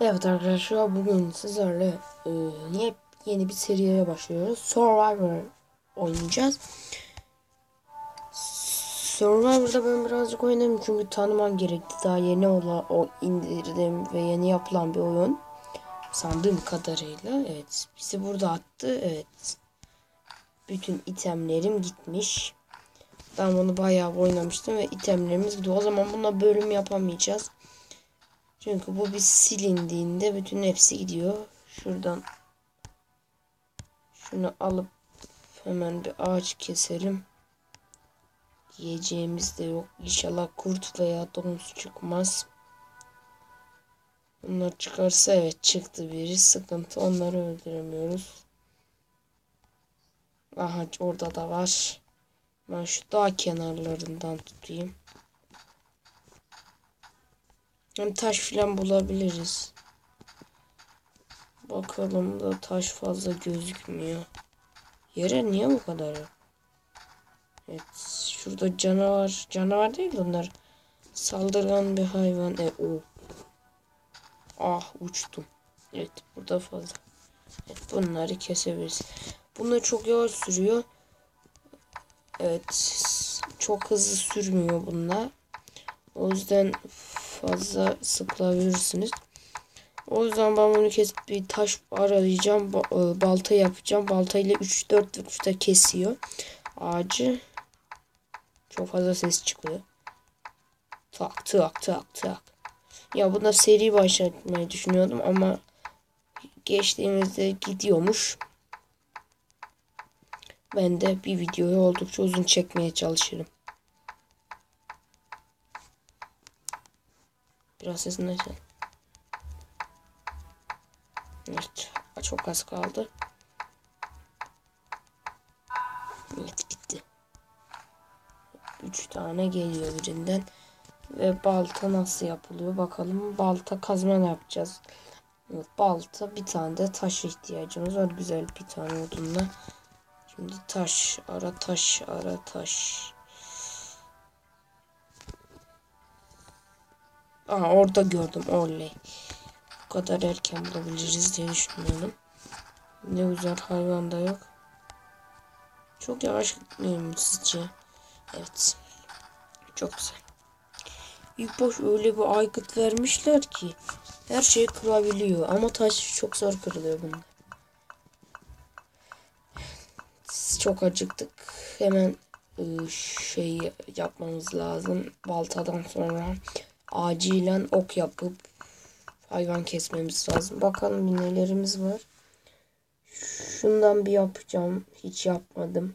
Evet arkadaşlar bugün sizlerle e, yeni, bir seriye başlıyoruz. Survivor oynayacağız. Survivor'da ben birazcık oynadım çünkü tanımam gerekti. Daha yeni olan o indirdim ve yeni yapılan bir oyun. Sandığım kadarıyla. Evet bizi burada attı. Evet. Bütün itemlerim gitmiş. Ben bunu bayağı oynamıştım ve itemlerimiz gidiyor. O zaman buna bölüm yapamayacağız. Çünkü bu bir silindiğinde bütün hepsi gidiyor. Şuradan şunu alıp hemen bir ağaç keselim. Yiyeceğimiz de yok. İnşallah kurt veya domuz çıkmaz. Bunlar çıkarsa evet çıktı biri. Sıkıntı onları öldüremiyoruz. Aha orada da var. Ben şu dağ kenarlarından tutayım. Hem taş filan bulabiliriz. Bakalım da taş fazla gözükmüyor. Yere niye bu kadar Evet. Şurada canavar. Canavar değil bunlar. Saldırgan bir hayvan. E, o. Ah uçtum. Evet burada fazla. Evet bunları kesebiliriz. Bunlar çok yavaş sürüyor. Evet. Çok hızlı sürmüyor bunlar. O yüzden fazla sıkılabilirsiniz. O yüzden ben bunu kesip bir taş arayacağım. E, balta yapacağım. Balta ile 3-4 vuruşta kesiyor. Ağacı. Çok fazla ses çıkıyor. Tak tak tak tak. Ya bunda seri başlatmayı düşünüyordum ama geçtiğimizde gidiyormuş. Ben de bir videoyu oldukça uzun çekmeye çalışırım. Biraz sesini açalım. Evet. Çok az kaldı. Evet bitti. Üç tane geliyor birinden. Ve balta nasıl yapılıyor bakalım. Balta kazma yapacağız. Evet, balta bir tane de taş ihtiyacımız var. Güzel bir tane odunla. Şimdi taş ara taş ara taş. Aa orada gördüm oley. Bu kadar erken bulabiliriz diye düşünüyorum. Ne güzel hayvan da yok. Çok yavaş gitmiyor sizce? Evet. Çok güzel. İlk baş öyle bir aygıt vermişler ki her şey kırabiliyor ama taş çok zor kırılıyor bunda. Çok acıktık. Hemen şey yapmamız lazım. Baltadan sonra acilen ok yapıp hayvan kesmemiz lazım. Bakalım nelerimiz var. Şundan bir yapacağım. Hiç yapmadım.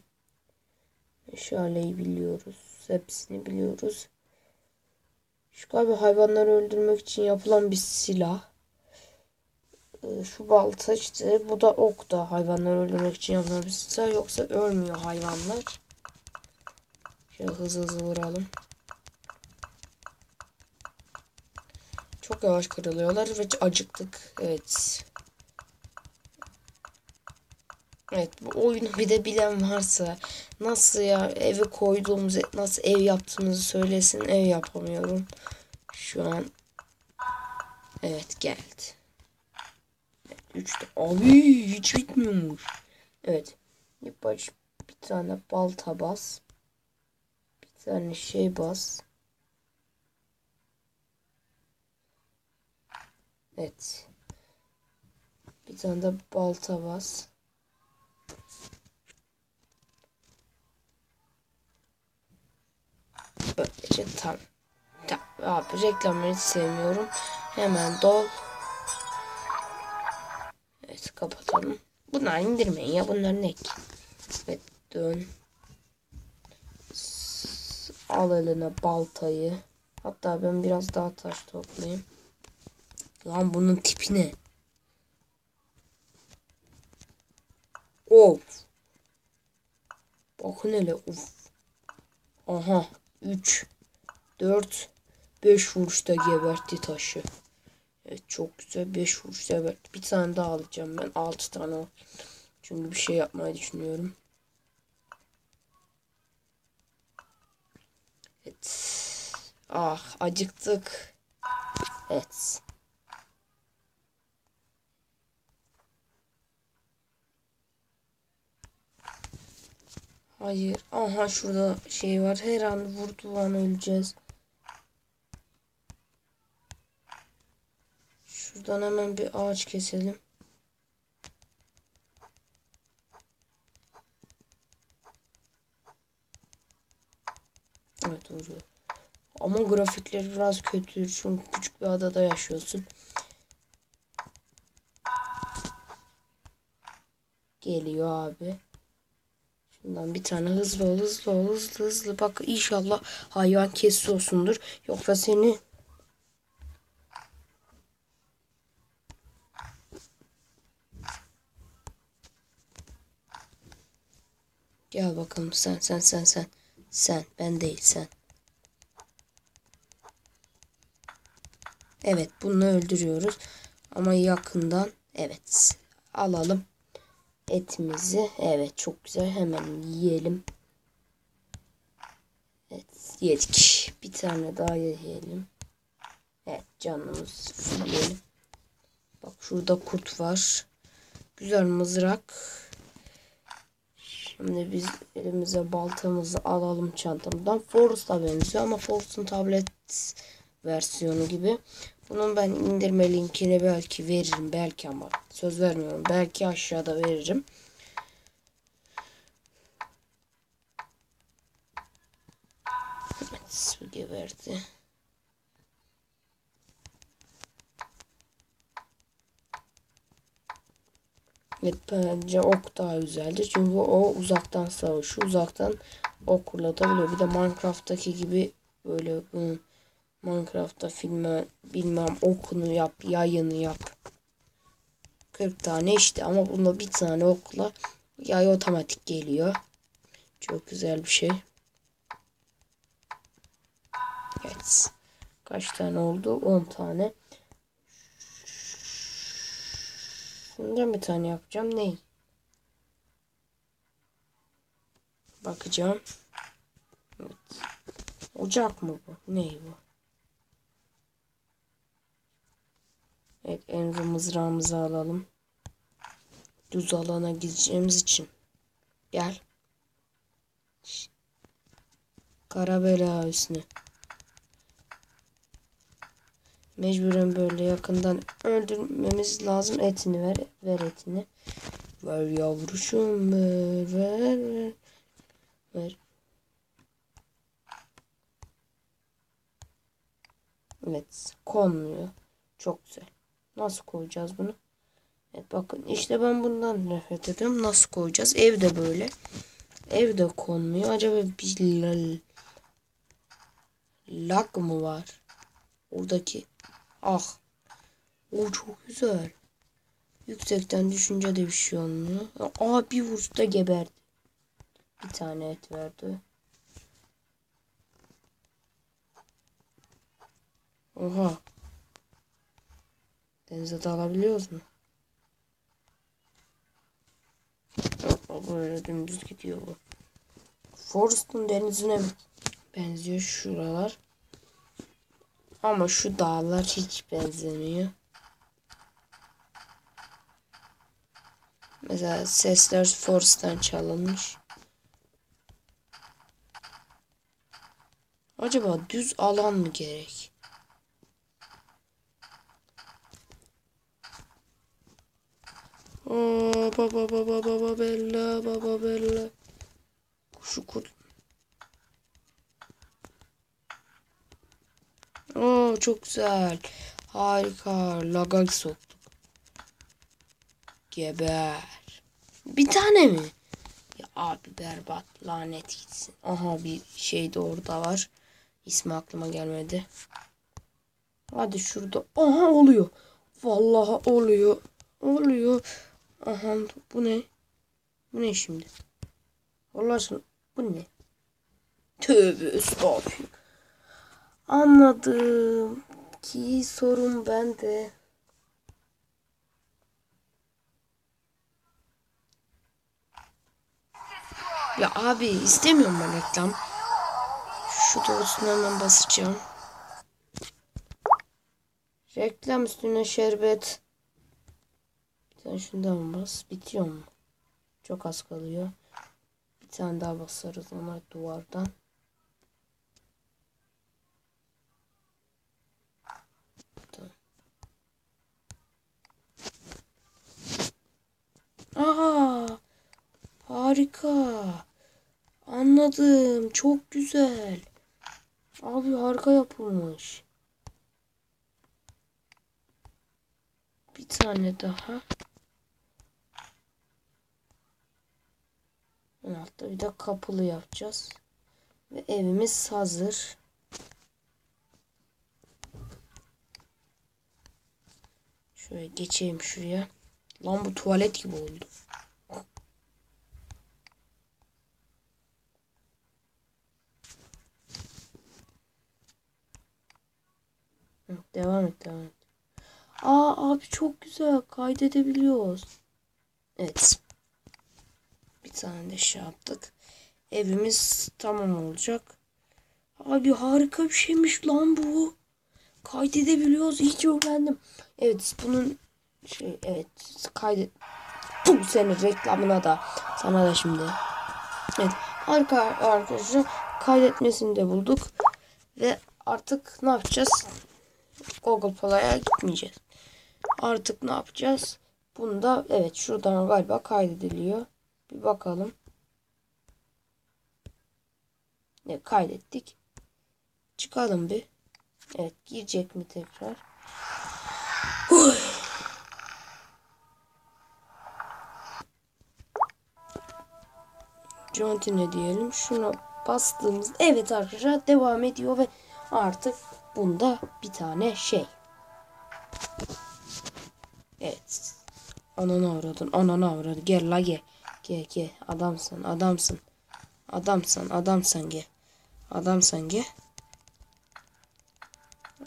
Şöyle biliyoruz. Hepsini biliyoruz. Şu galiba hayvanları öldürmek için yapılan bir silah. Ee, şu balta işte. Bu da ok da hayvanları öldürmek için yapılan bir silah. Yoksa ölmüyor hayvanlar. Şöyle hızlı hızlı vuralım. Çok yavaş kırılıyorlar ve acıktık. Evet. Evet bu oyunu bir de bilen varsa nasıl ya evi koyduğumuz nasıl ev yaptığımızı söylesin ev yapamıyorum. Şu an evet geldi. Evet, üçte abi hiç bitmiyormuş. Evet. İlk baş bir tane balta bas. Bir tane şey bas. Evet. Bir tane de balta bas. Böylece tam. Tamam. Abi reklamları hiç sevmiyorum. Hemen dol. Evet kapatalım. Bunlar indirmeyin ya. Bunlar ne? Evet dön. Al eline baltayı. Hatta ben biraz daha taş toplayayım. Lan bunun tipi ne? Of. Bakın hele uf. Aha. 3 4 5 vuruşta gebertti taşı. Evet çok güzel 5 vuruşta gebertti. Bir tane daha alacağım ben 6 tane al. Çünkü bir şey yapmayı düşünüyorum. Evet. Ah acıktık. Evet. Hayır. Aha şurada şey var. Her an vurduğu an öleceğiz. Şuradan hemen bir ağaç keselim. Evet vuruyor. Ama grafikleri biraz kötü. Çünkü küçük bir adada yaşıyorsun. Geliyor abi. Şundan bir tane hızlı ol, hızlı ol, hızlı hızlı. Bak inşallah hayvan kesiyorsundur. Yoksa seni Gel bakalım sen sen sen sen. Sen ben değil sen. Evet bunu öldürüyoruz. Ama yakından evet alalım etimizi. Evet çok güzel hemen yiyelim. Evet yedik. Bir tane daha yiyelim. Evet canımız yiyelim. Bak şurada kurt var. Güzel mızrak. Şimdi biz elimize baltamızı alalım çantamdan. Forest'a benziyor ama Forest'un tablet versiyonu gibi. Bunun ben indirme linkini belki veririm. Belki ama söz vermiyorum. Belki aşağıda veririm. Su geberdi. Evet bence ok daha güzeldi. Çünkü o uzaktan savaşı uzaktan ok kullanabiliyor. Bir de Minecraft'taki gibi böyle bunun Minecraft'ta filme bilmem okunu yap, yayını yap. 40 tane işte ama bunda bir tane okla yay otomatik geliyor. Çok güzel bir şey. Evet. Kaç tane oldu? 10 tane. Şundan bir tane yapacağım. Ne? Bakacağım. Evet. Ocak mı bu? Ne bu? Evet enro mızrağımızı alalım. Düz alana gideceğimiz için. Gel. Kara bela üstüne. Mecburen böyle yakından öldürmemiz lazım. Etini ver. Ver etini. Ver yavruşum ver. Ver. Ver. ver. Evet. Konmuyor. Çok güzel. Nasıl koyacağız bunu? Evet bakın işte ben bundan nefret ediyorum. Nasıl koyacağız? Evde böyle. Evde konmuyor. Acaba bir lag mı var? Oradaki ah. O çok güzel. Yüksekten düşünce de bir şey olmuyor. Aa bir vuruşta geberdi. Bir tane et verdi. Oha. Denize dalabiliyoruz mu? Yok böyle dümdüz gidiyor bu. Forest'un denizine benziyor şuralar. Ama şu dağlar hiç benzemiyor. Mesela sesler Forest'tan çalınmış. Acaba düz alan mı gerek? Oo, baba baba baba bella baba bella. Kuşu kurt. Oo çok güzel. Harika. Laga soktuk. Geber. Bir tane mi? Ya abi berbat. Lanet gitsin. Aha bir şey de orada var. İsmi aklıma gelmedi. Hadi şurada. Aha oluyor. Vallahi oluyor. Oluyor. Aha bu ne? Bu ne şimdi? Allah aşkına bu ne? Tövbe estağfurullah. Anladım ki sorun bende. Ya abi istemiyorum ben reklam. Şu doğrusunu hemen basacağım. Reklam üstüne şerbet. Tane şundan bas. Bitiyor mu? Çok az kalıyor. Bir tane daha basarız ona duvardan. Aa, harika. Anladım. Çok güzel. Abi harika yapılmış. Bir tane daha. En altta bir de kapılı yapacağız. Ve evimiz hazır. Şöyle geçeyim şuraya. Lan bu tuvalet gibi oldu. Devam et devam et. Aa abi çok güzel kaydedebiliyoruz. Evet. Tane de şey yaptık. Evimiz tamam olacak. Abi harika bir şeymiş lan bu. Kaydedebiliyoruz. Ki öğrendim. Evet bunun şey evet kaydet. Bu senin reklamına da sana da şimdi. Evet harika arkadaşlar kaydetmesini de bulduk. Ve artık ne yapacağız? Google Play'a gitmeyeceğiz. Artık ne yapacağız? Bunda evet şuradan galiba kaydediliyor. Bir bakalım. Ne kaydettik. Çıkalım bir. Evet girecek mi tekrar? Huy. Continue diyelim. Şuna bastığımız evet arkadaşlar devam ediyor ve artık bunda bir tane şey. Evet. Ananı avradın. Ananı avradın. Gel la gel. Gel gel. Adamsın. Adamsın. Adamsın. Adamsın gel. Adamsın gel.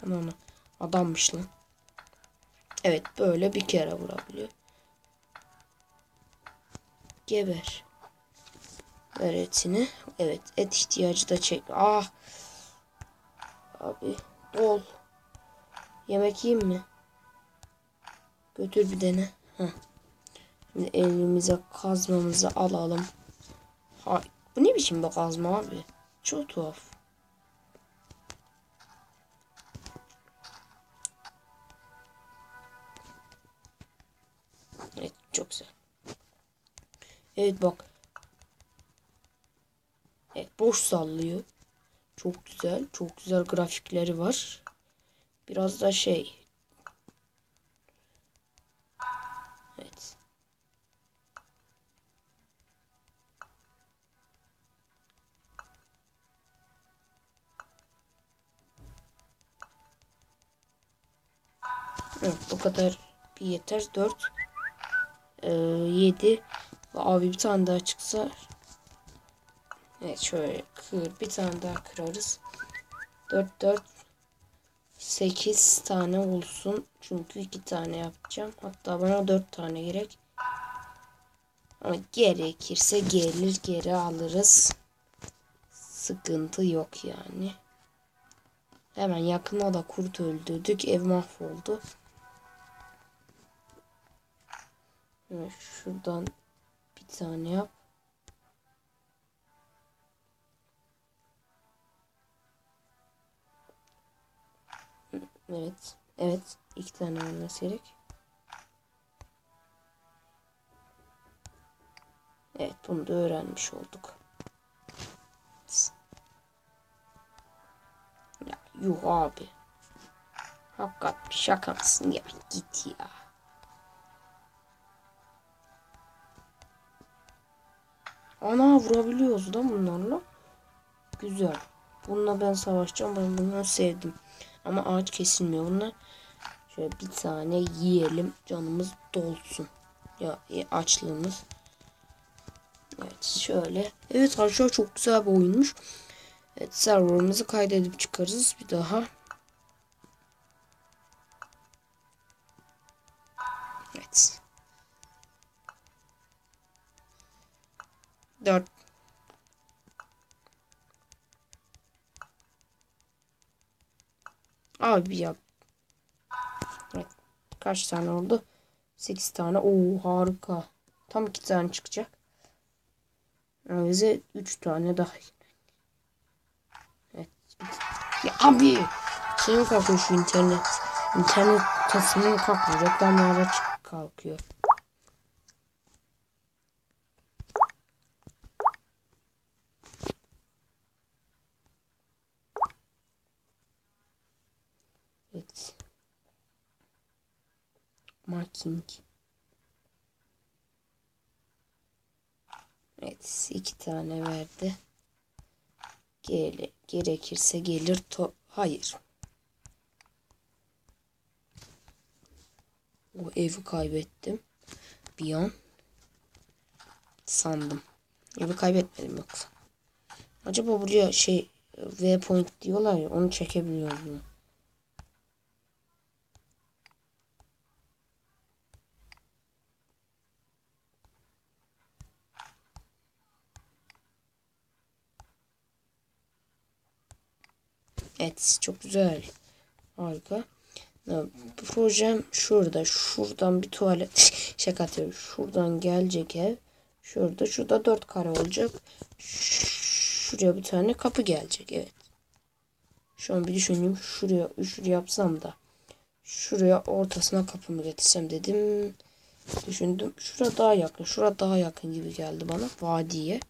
Ananı. Adammış lan. Evet böyle bir kere vurabiliyor. Geber. Ver etini. Evet et ihtiyacı da çek. Ah. Abi ol. Yemek yiyeyim mi? Götür bir dene. Heh. Şimdi elimize kazmamızı alalım. Ha, bu ne biçim bir kazma abi? Çok tuhaf. Evet çok güzel. Evet bak. Evet boş sallıyor. Çok güzel. Çok güzel grafikleri var. Biraz da şey. Evet bu kadar bir yeter. 4 ee, 7 Abi bir tane daha çıksa Evet şöyle kır bir tane daha kırarız. 4 4 8 tane olsun. Çünkü 2 tane yapacağım. Hatta bana 4 tane gerek. Ama gerekirse gelir geri alırız. Sıkıntı yok yani. Hemen yakına da kurt öldürdük. Ev mahvoldu. Şuradan bir tane yap. Evet. Evet. iki tane olması gerek. Evet bunu da öğrenmiş olduk. Ya yuh abi. Hakikat şaka mısın ya git ya. Ana vurabiliyoruz da bunlarla. Güzel. Bununla ben savaşacağım. Ben bunu sevdim. Ama ağaç kesilmiyor. Bunlar şöyle bir tane yiyelim. Canımız dolsun. Ya e, açlığımız. Evet şöyle. Evet arkadaşlar çok güzel bir oyunmuş. Evet serverımızı kaydedip çıkarız bir daha. 4 Abi ya. Evet. Kaç tane oldu? 8 tane. Oo harika. Tam 2 tane çıkacak. Bize 3 tane daha. Evet. Ya abi. Senin kalkıyor şu internet. İnternet tasımın kalkmıyor. Reklamlara çık kalkıyor. Evet. Marking. Evet. iki tane verdi. Gele, gerekirse gelir. To Hayır. O evi kaybettim. Bir an. Sandım. Evi kaybetmedim yoksa. Acaba buraya şey V point diyorlar ya onu çekebiliyor mu? Evet çok güzel. Harika. Bu projem şurada. Şuradan bir tuvalet şaka atıyorum. Şuradan gelecek ev. Şurada. Şurada dört kare olacak. Şuraya bir tane kapı gelecek. Evet. Şu an bir düşüneyim. Şuraya şuraya yapsam da. Şuraya ortasına kapımı getirsem dedim. Düşündüm. Şura daha yakın. Şura daha yakın gibi geldi bana. Vadiye.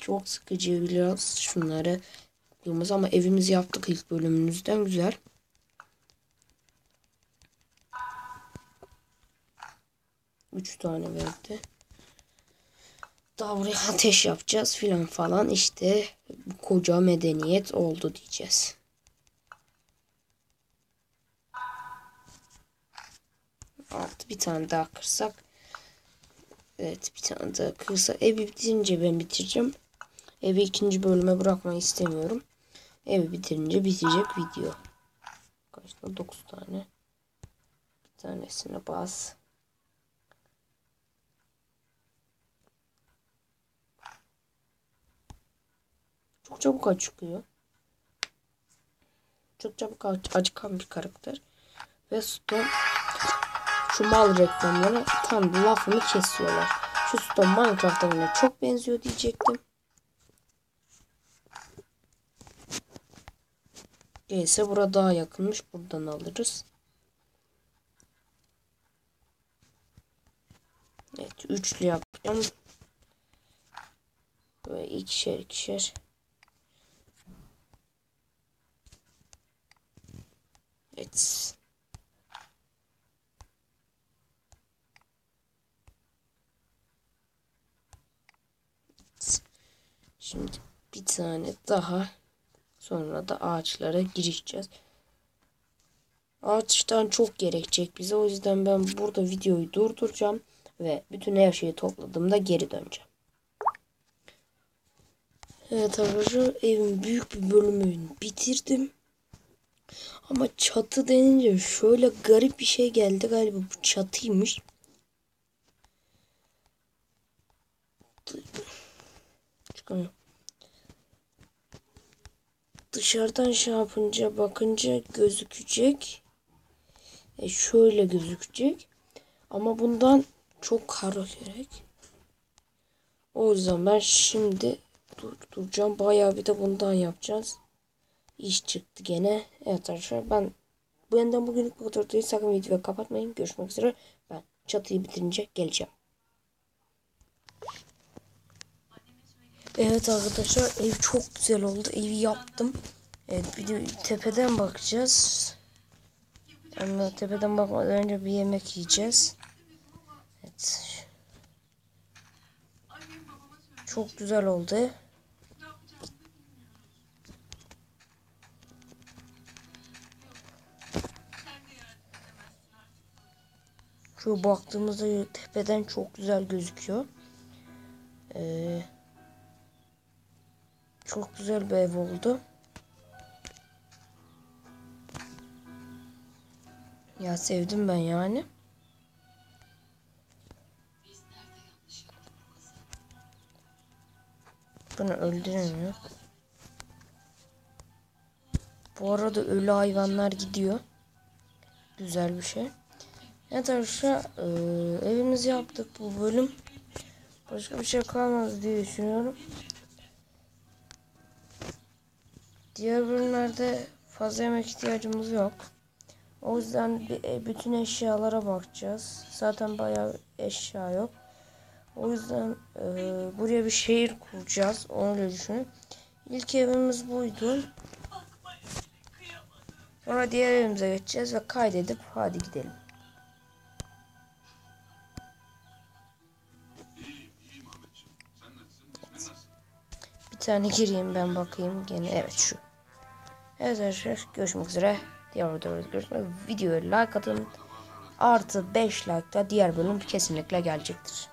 Çok sıkıcı biraz şunları yapıyoruz ama evimizi yaptık ilk bölümümüzden güzel. Üç tane verdi. Daha buraya ateş yapacağız filan falan işte koca medeniyet oldu diyeceğiz. Artı bir tane daha kırsak Evet bir tane daha kırsa evi bitirince ben bitireceğim. Evi ikinci bölüme bırakmayı istemiyorum. Evi bitirince bitecek video. Kaçta 9 tane. Bir tanesine bas. Çok çabuk acıkıyor. Çok çabuk acıkan bir karakter. Ve Stone şu mal reklamları tam lafını kesiyorlar. Şu Stone Minecraft oyununa çok benziyor diyecektim. Neyse burada daha yakınmış. Buradan alırız. Evet üçlü yapacağım. Böyle ikişer ikişer. Evet. Şimdi bir tane daha sonra da ağaçlara girişeceğiz. Ağaçtan çok gerekecek bize. O yüzden ben burada videoyu durduracağım ve bütün her şeyi topladığımda geri döneceğim. Evet arkadaşlar evin büyük bir bölümünü bitirdim. Ama çatı denince şöyle garip bir şey geldi galiba bu çatıymış. Çıkamıyorum. Dışarıdan şey yapınca bakınca gözükecek. E şöyle gözükecek. Ama bundan çok kara gerek. O yüzden ben şimdi dur, duracağım. Bayağı bir de bundan yapacağız. İş çıktı gene. Evet arkadaşlar ben benden bugünlük bu kadar değil. Sakın videoyu kapatmayın. Görüşmek üzere. Ben çatıyı bitirince geleceğim. Evet arkadaşlar ev çok güzel oldu. Evi yaptım. Evet bir de tepeden bakacağız. Ama tepeden bakmadan önce bir yemek yiyeceğiz. Evet. Çok güzel oldu. Şu baktığımızda tepeden çok güzel gözüküyor. Ee, çok güzel bir ev oldu. Ya sevdim ben yani. Bunu öldüremiyor. Bu arada ölü hayvanlar gidiyor. Güzel bir şey. Evet arkadaşlar eee, evimizi yaptık bu bölüm. Başka bir şey kalmadı diye düşünüyorum. Diğer bölümlerde fazla yemek ihtiyacımız yok. O yüzden e, bütün eşyalara bakacağız. Zaten bayağı eşya yok. O yüzden eee, buraya bir şehir kuracağız. Onu öyle düşünün. İlk evimiz buydu. Sonra diğer evimize geçeceğiz ve kaydedip hadi gidelim. Bir tane gireyim ben bakayım gene evet şu. Evet arkadaşlar görüşmek üzere. Diğer videoda görüşmek üzere. Videoya like atın. Artı 5 like da diğer bölüm kesinlikle gelecektir.